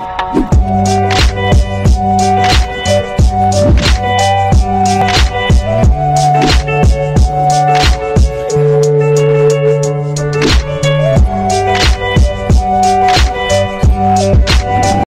you.